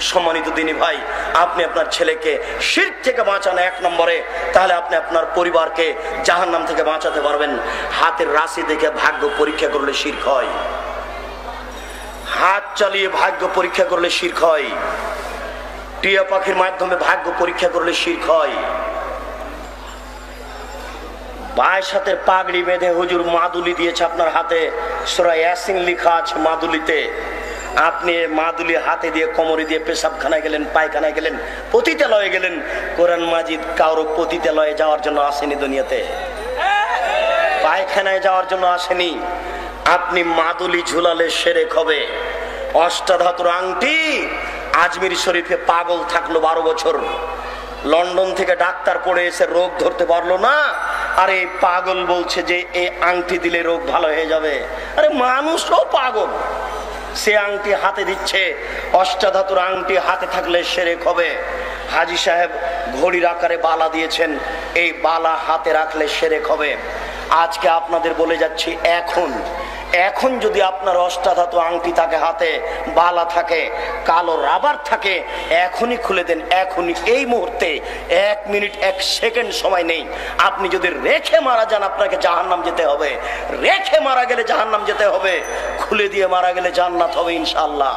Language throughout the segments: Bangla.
সম্মানিত দিনী ভাই, আপনি আপনার ছেলেকে শির থেকে বাঁচান এক নম্বরে, তাহলে আপনি আপনার পরিবারকে জাহান্নাম থেকে বাঁচাতে পারবেন। হাতের রাশি দেখে ভাগ্য পরীক্ষা করলে শির হয়। হাত চালিয়ে ভাগ্য পরীক্ষা করলে শির হয়। টিয়া পাখির মাধ্যমে ভাগ্য পরীক্ষা করলে শির হয়। বায়ের সাথে পাগড়ি বেঁধে হুজুর মাদুলি দিয়েছে আপনার হাতে। সোরা লিখা আছে মাদুলিতে। আপনি মাদুলি হাতে দিয়ে, কোমরে দিয়ে পেশাবখানায় গেলেন, পায়খানায় গেলেন, পতিতালয়ে গেলেন। কোরআন মাজিদ কারও পতিতালয়ে যাওয়ার জন্য আসেনি দুনিয়াতে। পায়খানায় যাওয়ার জন্য আসেনি। আপনি মাদুলি ঝুলালে সেরে হবে। অষ্টাধাতুর আংটি আজমির শরীফে পাগল থাকল বারো বছর। লন্ডন থেকে ডাক্তার পড়ে এসে রোগ ধরতে পারল না। আরে পাগল বলছে যে এই আংটি দিলে রোগ ভালো হয়ে যাবে। আরে মানুষও পাগল। সে আংটি হাতে দিচ্ছে। অষ্টাধাতুর আংটি হাতে থাকলে সেরে হবে। হাজি সাহেব ঘড়ির আকারে বালা দিয়েছেন। এই বালা হাতে রাখলে সেরে হবে। আজকে আপনাদের বলে যাচ্ছি, এখন এখন যদি আপনার অষ্টাধাতু আংটি থাকে হাতে, বালা থাকে, কালো রাবার থাকে, এখনই খুলে দেন, এখনই এই মুহূর্তে এক মিনিট, এক সেকেন্ড সময় নেই। আপনি যদি রেখে মারা যান, আপনাকে জাহান্নাম যেতে হবে। রেখে মারা গেলে জাহান্নাম যেতে হবে। খুলে দিয়ে মারা গেলে জান্নাত হবে ইনশাল্লাহ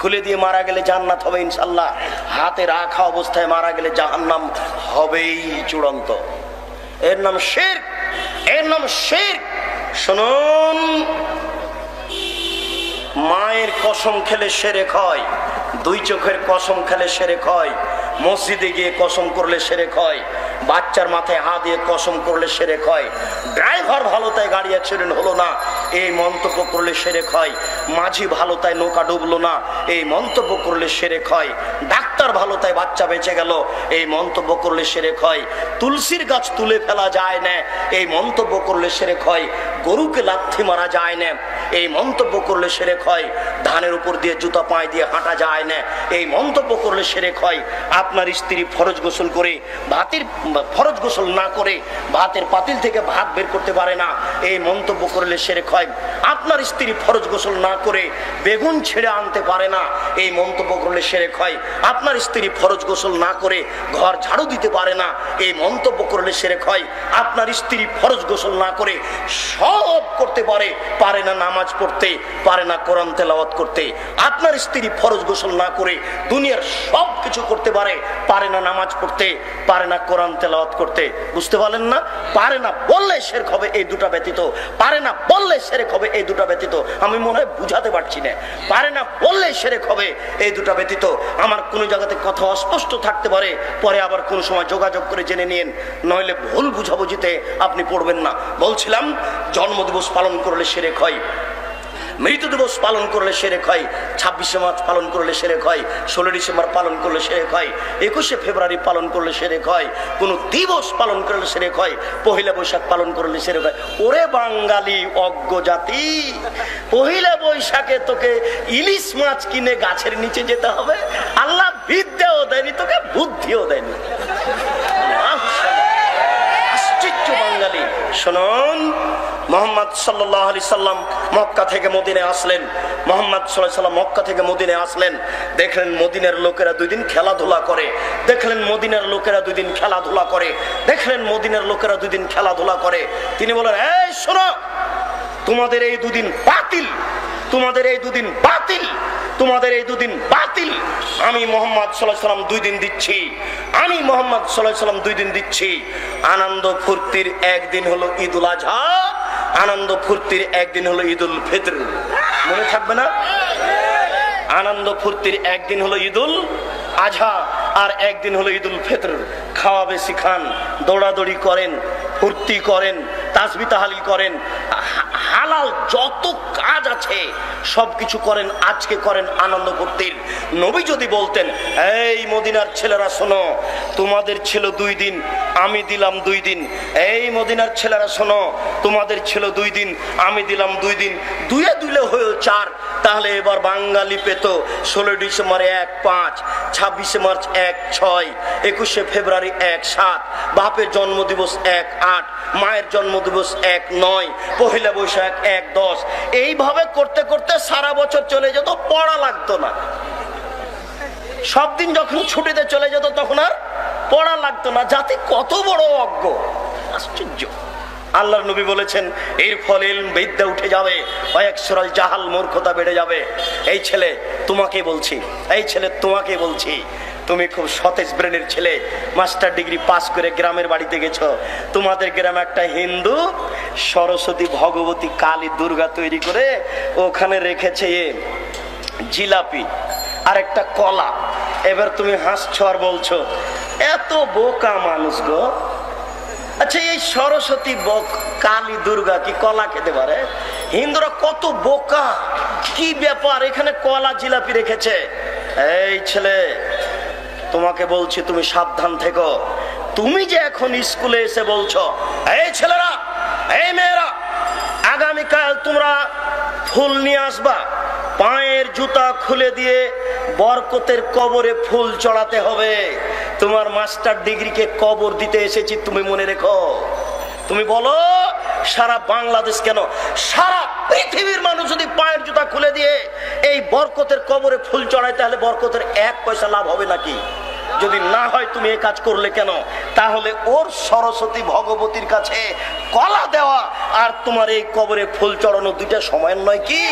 খুলে দিয়ে মারা গেলে জান্নাত হবে ইনশাল্লাহ হাতে রাখা অবস্থায় মারা গেলে জাহান্নাম হবেই চূড়ান্ত। এর নাম শের এর নাম শের শুনুন। মায়ের কসম খেলে সেরে খয়, দুই চোখের কসম খেলে সেরে খয়, মসজিদে গিয়ে কসম করলে সেরে খয়, বাচ্চার মাথায় হাত দিয়ে কসম করলে সেরে খয়। ড্রাইভার ভালো তাই গাড়ি অ্যাক্সিডেন্ট হলো না, এই মন্তব্য করলে সেরে খয়। মাঝি ভালো তাই নৌকা ডুবলো না, এই মন্তব্য করলে সেরে খয়। ডাক্তার ভালো তাই বাচ্চা বেঁচে গেল। এই মন্তব্য করলে সেরে খয় তুলসীর গাছ তুলে ফেলা যায় না। এই মন্তব্য করলে সেরে খয় গরুকে লাথি মারা যায় না। এই মন্তব্য করলে সেরে খয় ধানের উপর দিয়ে জুতা পায়ে দিয়ে হাঁটা যায় না। এই মন্তব্য করলে সেরে খয় আপনার স্ত্রী ফরজ গোসল করে, ভাতের, ফরজ গোসল না করে, ভাতের পাতিল থেকে ভাত বের করতে পারে না। এই মন্তব্য করলে সেরে খয় আপনার স্ত্রী ফরজ গোসল না করে বেগুন ছেড়ে আনতে পারে না। এই মন্তব্য করলে সেরে খয় আপনার স্ত্রী ফরজ গোসল না করে ঘর ঝাড়ু দিতে পারে না। এই মন্তব্য করলে সেরে খয় আপনার স্ত্রী ফরজ গোসল না করে সব করতে পারে। পারে না নামাজ পড়তে, পারে না কোরআন তেলাওয়াত করতে। আপনার স্ত্রী ফরজ গোসল না করে দুনিয়ার সব কিছু করতে পারে। পারে না নামাজ পড়তে, পারে না কোরআন তেলাওয়াত করতে। বুঝতে পারলেন না? পারে না বললে শেরক হবে এই দুটা ব্যতীত। পারে না বললে সেরেক হবে এই দুটা ব্যতীত আমি মনে হয় বুঝাতে পারছি না। পারে না বললে সেরেক হবে। এই দুটা ব্যতীত আমার কোনো জায়গাতে কথা অস্পষ্ট থাকতে পারে। পরে আবার কোন সময় যোগাযোগ করে জেনে নিন। নইলে ভুল বুঝাবুঝিতে আপনি পড়বেন না। বলছিলাম, জন্মদিবস পালন করলে সেরেক হয়। মৃত্যু দিবস পালন করলে সেরে হয়, ছাব্বিশে মার্চ পালন করলে সেরে হয়, ষোলো ডিসেম্বর পালন করলে সেরে হয়, একুশে ফেব্রুয়ারি পালন করলে সেরে হয়, কোনো দিবস পালন করলে সেরে হয়, পহিলা বৈশাখ পালন করলে সেরে হয়। ওরে বাঙালি অজ্ঞ জাতি, পহিলা বৈশাখে তোকে ইলিশ মাছ কিনে গাছের নিচে যেতে হবে, আল্লাহ বিদ্যাও দেয়নি, তোকে বুদ্ধিও দেয়নি। আশ্চর্য বাঙালি। শুনুন মোহাম্মদ সাল্লাহ আলি সাল্লাম মক্কা থেকে মদিনে আসলেন। মোহাম্মদ সাল্লাহ সাল্লাম মক্কা থেকে মদিনে আসলেন। দেখলেন মদিনের লোকেরা দুই দিন খেলাধুলা করে। দেখলেন মদিনের লোকেরা দুই দিন খেলাধুলা করে। দেখলেন মদিনের লোকেরা দুই দিন খেলাধুলা করে। তিনি বলেন এই শোনো, তোমাদের এই দুদিন বাতিল। তোমাদের এই দুদিন বাতিল। তোমাদের এই দুদিন বাতিল। আমি মোহাম্মদ সাল্লাহ সাল্লাম দুই দিন দিচ্ছি। আমি মোহাম্মদ সাল্লাহ সাল্লাম দুই দিন দিচ্ছি। আনন্দ ফুর্তির একদিন হলো ঈদুল আজহা। আনন্দ ফুর্তির একদিন হলো ঈদুল ফিতর। মনে থাকবে না? আনন্দ ফুর্তির একদিন হলো ঈদুল আজহা আর একদিন হলো ঈদুল ফিতর। খাওয়া বেশি খান, দৌড়াদৌড়ি করেন, ফুর্তি করেন, তাসবি তাহালি করেন। হালাল যত কাজ আছে সব কিছু করেন, আজকে করেন আনন্দ করতেন নবী যদি বলতেন, এই মদিনার ছেলেরা শোনো, তোমাদের ছিল দুই দিন, আমি দিলাম দুই দিন। এই মদিনার ছেলেরা শোনো, তোমাদের ছিল দুই দিন, আমি দিলাম দুই দিন। দুয়ে দুলে হয়েও চার তাহলে এবার বাঙালি পেত ষোলো ডিসেম্বর এক পাঁচ, ছাব্বিশে মার্চ এক ছয়, একুশে ফেব্রুয়ারি এক সাত, বাপের জন্মদিবস এক আট, মায়ের জন্মদিবস এক নয়, পহিলা বৈশাখ এক দশ। এইভাবে করতে করতে সারা বছর চলে যেত, পড়া লাগতো না। সব দিন যখন ছুটিতে চলে যেত তখন আর পড়া লাগতো না। জাতি কত বড় অজ্ঞ। আশ্চর্য। আল্লাহর নবী বলেছেন, এর ফলে বিদ্যা উঠে যাবে অয়েকসরাল জাহাল মূর্খতা বেড়ে যাবে। এই ছেলে তোমাকে বলছি, এই ছেলে তোমাকে বলছি, তুমি খুব সতেজ ব্রেনের ছেলে, মাস্টার ডিগ্রি পাস করে গ্রামের বাড়িতে গেছো। তোমাদের গ্রামে একটা হিন্দু সরস্বতী ভগবতী কালী দুর্গা তৈরি করে ওখানে রেখেছে এ জিলাপি আর একটা কলা। এবার তুমি হাসছো আর বলছো, এত বোকা মানুষ গো আচ্ছা এই সরস্বতী বক- কালী দুর্গা কি কলা খেতে পারে? হিন্দুরা কত বোকা, কি ব্যাপার? এখানে কলা জিলাপি রেখেছে। এই ছেলে, তোমাকে বলছি তুমি সাবধান থেকো। তুমি যে এখন স্কুলে এসে বলছো, এই ছেলেরা, এই মেয়েরা, আগামীকাল তোমরা ফুল নিয়ে আসবা পায়ের জুতা খুলে দিয়ে বরকতের কবরে ফুল চড়াতে হবে। তোমার মাস্টার ডিগ্রিকে কবর দিতে এসেছি, তুমি মনে রেখো। তুমি বলো, সারা বাংলাদেশ কেন? সারা পৃথিবীর মানুষ যদি পায়ের জুতা খুলে দিয়ে এই বরকতের কবরে ফুল চড়ায়, তাহলে বরকতের এক পয়সা লাভ হবে নাকি? যদি না হয়, তুমি এ কাজ করলে কেন? তাহলে ওর সরস্বতী ভগবতীর কাছে কলা দেওয়া আর তোমার এই কবরে ফুল চড়ানো দুইটা সময় নয় কি?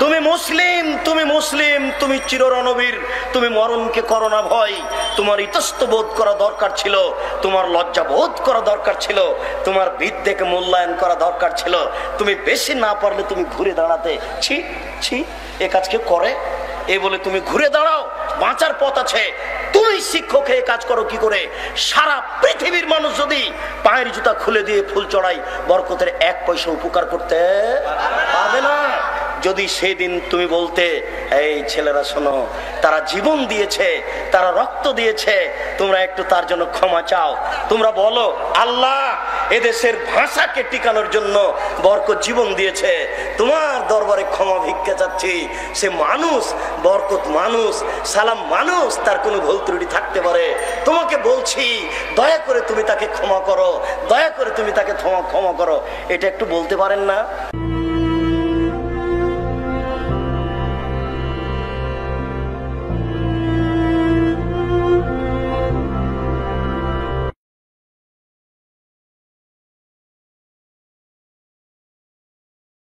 তুমি মুসলিম তুমি মুসলিম, তুমি চিররণবীর, তুমি মরণকে করো না ভয়, তোমার ইতস্ত বোধ করা দরকার ছিল, তোমার লজ্জা বোধ করা দরকার ছিল, তোমার বিদ্যেকে মূল্যায়ন করা দরকার ছিল। তুমি বেশি না পারলে তুমি ঘুরে দাঁড়াতে। ছি ছি, এ কাজ কেউ করে? এ বলে তুমি ঘুরে দাঁড়াও, বাঁচার পথ আছে। তুমি শিক্ষক হয়ে কাজ করো কি করে? সারা পৃথিবীর মানুষ যদি পায়ের জুতা খুলে দিয়ে ফুল চড়াই বরকতের এক পয়সা উপকার করতে পারবে না। যদি সেদিন তুমি বলতে, এই ছেলেরা শোনো, তারা জীবন দিয়েছে, তারা রক্ত দিয়েছে, তোমরা একটু তার জন্য ক্ষমা চাও। তোমরা বলো, আল্লাহ এদেশের ভাষাকে টিকানোর জন্য বরকত জীবন দিয়েছে। তোমার দরবারে ক্ষমা ভিক্ষা চাচ্ছি। সে মানুষ, বরকত মানুষ, সালাম মানুষ, তার কোনো ভুল ত্রুটি থাকতে পারে। তোমাকে বলছি, দয়া করে তুমি তাকে ক্ষমা করো, দয়া করে তুমি তাকে ক্ষমা ক্ষমা করো। এটা একটু বলতে পারেন না?